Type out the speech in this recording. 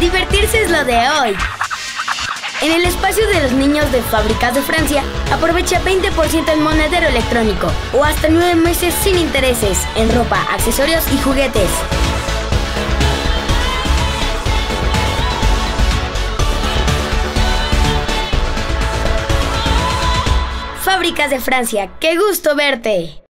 Divertirse es lo de hoy. En el espacio de los niños de Fábricas de Francia, aprovecha 20% en monedero electrónico o hasta 9 meses sin intereses en ropa, accesorios y juguetes. Fábricas de Francia, qué gusto verte.